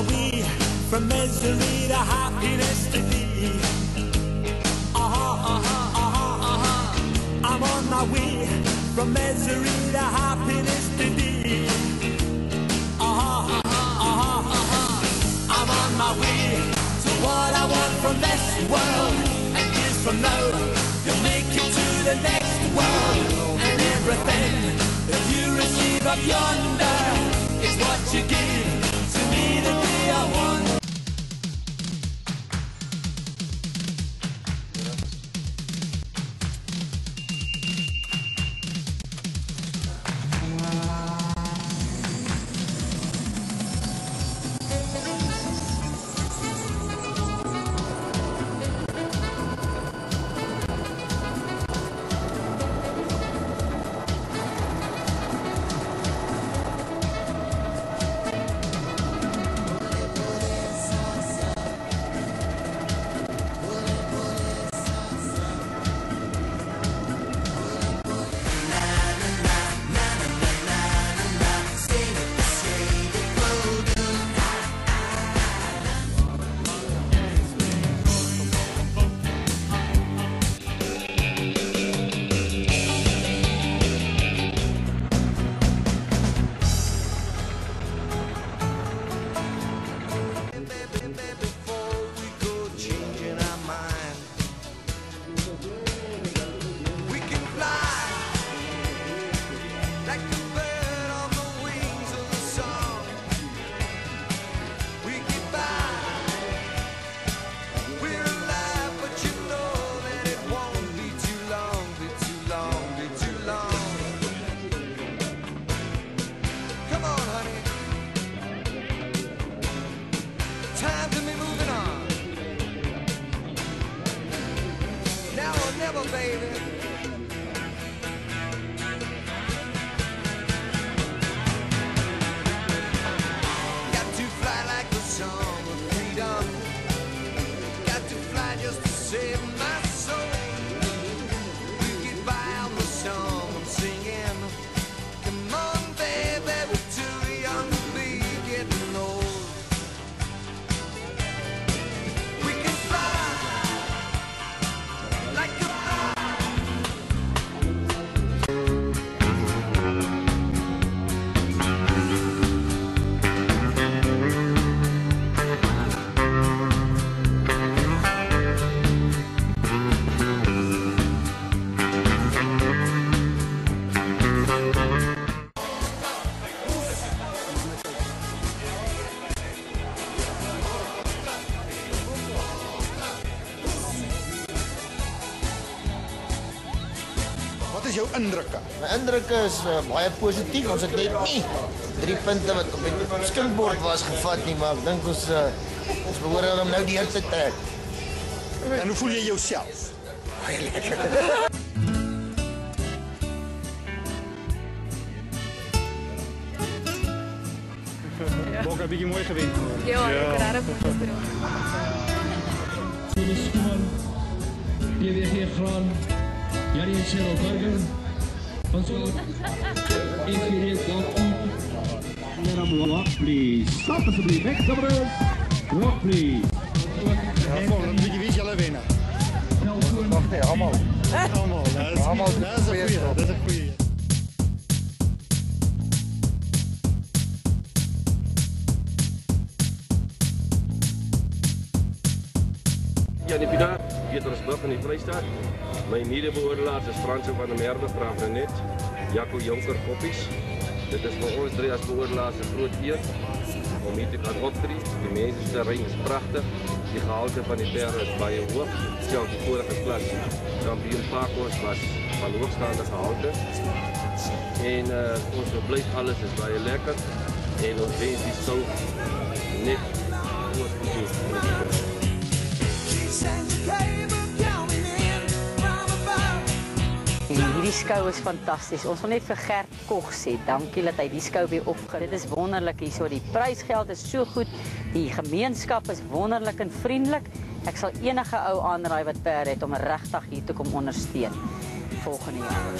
my way from misery to happiness to thee. Uh-huh, uh-huh, uh-huh, uh-huh. I'm on my way from misery to happiness to thee. Uh-huh, uh-huh, uh-huh, uh-huh. I'm on my way to what I want from this world. And years from now, you'll make it to the next world. And everything that you receive up yonder is what you give save my is jou indrukke? My indruk is uh, baie positief. Ons het net nie drie punte wat op die skinkbord was gevat nie, maar ek dink ons uh, ons behoort om nou deur te trek. En hoe voel jy jouself? Bokke, bietjie mooi gewen. Ja, ek het regtig goed gedoen. Thomas Koeman, PWG Graan, Jari Michel hier also ingereerd Lockheed. Madame Lock, please. Stop alsjeblieft, weg, cameras. Lock, please. Ja, gewoon, wie wie zal winnen? Wacht, nee, allemaal. Allemaal, dat is. Dat is een goede. Ja, je? Pietersburg in die Vrystaat. My medebeoordelaars is Franso van der Merwe, Graaf Renet, Jaco Jonker Koppies. Dit is vir ons drie as beoordelaars 'n groot eer om hier te kan optree. Die mense se ring is pragtig. Die gehalte van die terre is baie hoog. Selfs die vorige klas kampioen Pakos was van hoogstaande gehalte. En uh, ons verblyf alles is baie lekker en ons wens die sou net skou is fantasties. Ons wil net vir Gert Kog sê, dankie dat hy die skou weer opgerig. Dit is wonderlik hierso. Die prysgeld is so goed. Die gemeenskap is wonderlik en vriendelik. Ek sal enige ou aanraai wat per het om regtig hier te kom ondersteun volgende jaar.